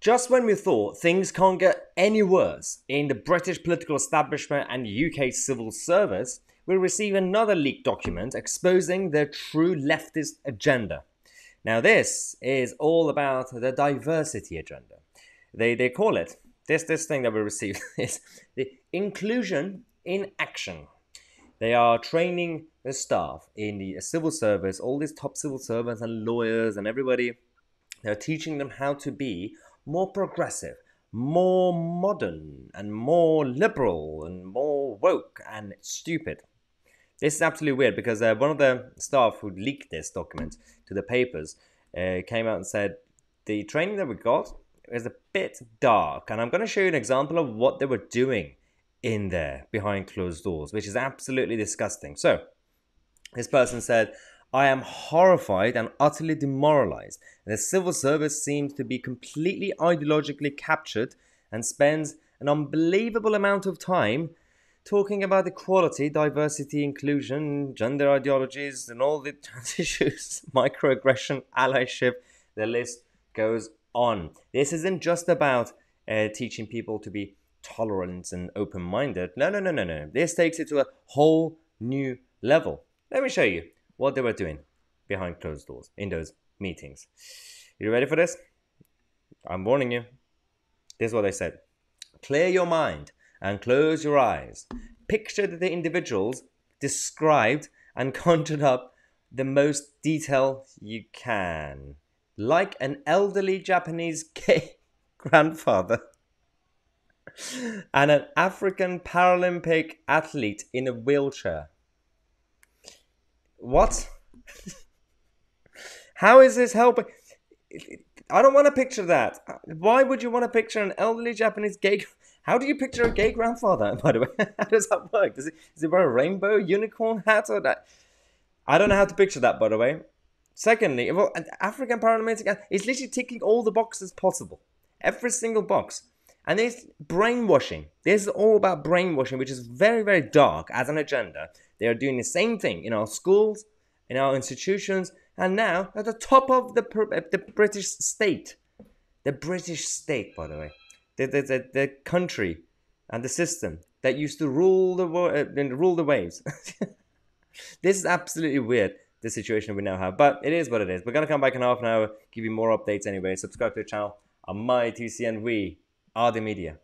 Just when we thought things can't get any worse in the British political establishment and UK civil service, we receive another leaked document exposing their true leftist agenda. Now, this is all about the diversity agenda. They, they call it, this, this thing that we received is the inclusion in action. They are training the staff in the civil service, all these top civil servants and lawyers and everybody. They're teaching them how to be more progressive, more modern, and more liberal, and more woke and stupid. This is absolutely weird because uh, one of the staff who leaked this document to the papers uh, came out and said the training that we got is a bit dark, and I'm going to show you an example of what they were doing in there behind closed doors, which is absolutely disgusting. So, this person said, I am horrified and utterly demoralized. The civil service seems to be completely ideologically captured and spends an unbelievable amount of time talking about equality, diversity, inclusion, gender ideologies, and all the trans issues, microaggression, allyship. The list goes on. This isn't just about uh, teaching people to be tolerant and open minded. No, no, no, no, no. This takes it to a whole new level. Let me show you what they were doing behind closed doors in those meetings. You ready for this? I'm warning you. This is what they said Clear your mind and close your eyes. Picture the individuals described and conjured up the most detail you can. Like an elderly Japanese gay grandfather and an African Paralympic athlete in a wheelchair. What? How is this helping? I don't want to picture that. Why would you want to picture an elderly Japanese gay? How do you picture a gay grandfather? By the way, how does that work? Does he, does he wear a rainbow unicorn hat or that? I don't know how to picture that. By the way. Secondly, well, an African Paralympic is literally ticking all the boxes possible, every single box. And there's brainwashing. This is all about brainwashing, which is very, very dark as an agenda. They are doing the same thing in our schools, in our institutions, and now at the top of the, the British state. The British state, by the way. The, the, the, the country and the system that used to rule the, uh, rule the waves. this is absolutely weird the situation we now have. But it is what it is. We're going to come back in half an hour, give you more updates anyway. Subscribe to the channel. I'm Mahyar Tousi and we are the media.